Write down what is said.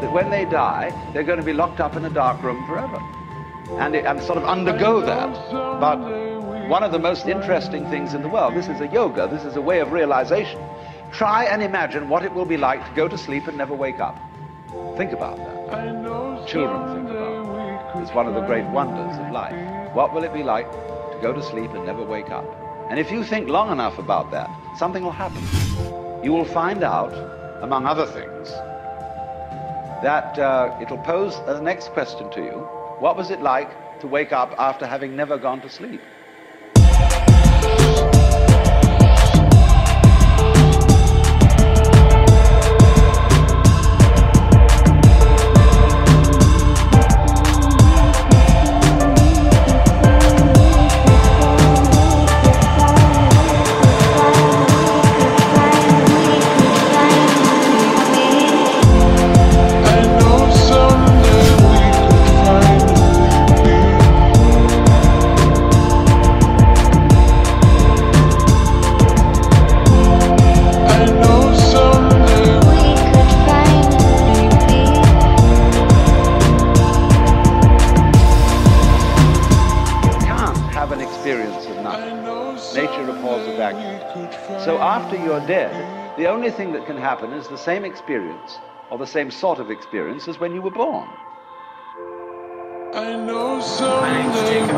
die, they're going to be locked up in a dark room forever and, and sort of undergo that. But one of the most interesting things in the world, this is a yoga, this is a way of realization. Try and imagine what it will be like to go to sleep and never wake up. Think about that. Children think about it. It's one of the great wonders of life. What will it be like to go to sleep and never wake up? And if you think long enough about that, something will happen. You will find out, among other things, that uh, it'll pose the next question to you. What was it like to wake up after having never gone to sleep? Have an experience of nothing. Nature abhors a vacuum. vacuum. So after you're dead, the only thing that can happen is the same experience, or the same sort of experience as when you were born. I know My name's someday Jacob